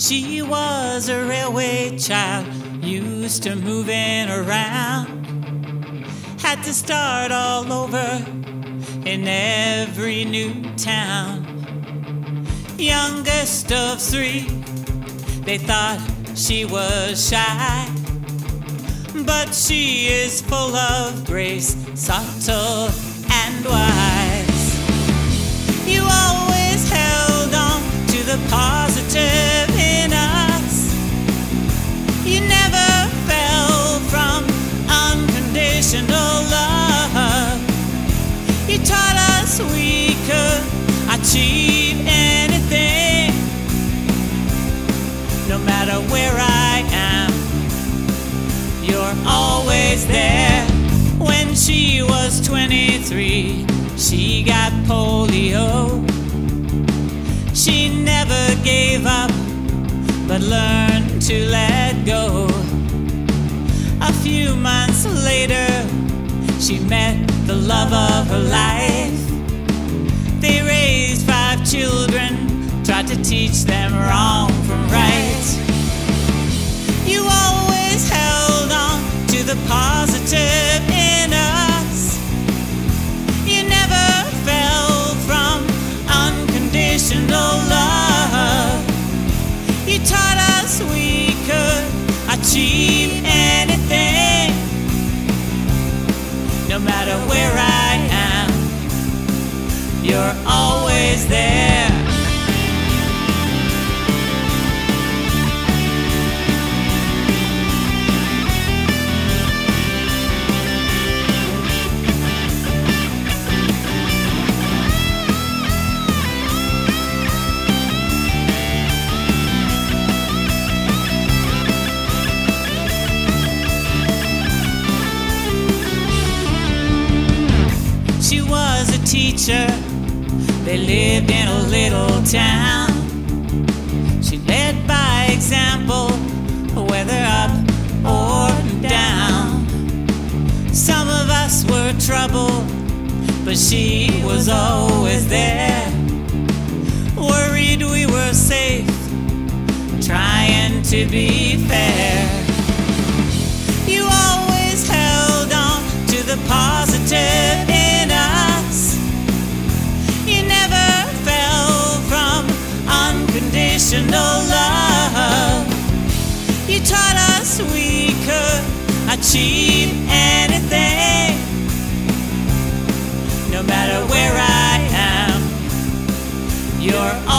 She was a railway child, used to moving around. Had to start all over in every new town. Youngest of three, they thought she was shy. But she is full of grace, subtle and wise. Always there. When she was 23, she got polio. She never gave up, but learned to let go. A few months later, she met the love of her life. They raised five children, tried to teach them wrong from right. Matter where I am. You're always there. She was a teacher. They lived in a little town. She led by example, whether up or down. Some of us were trouble, but she was always there. Worried we were safe, trying to be fair. Unconditional love. You taught us we could achieve anything, no matter where I am. You're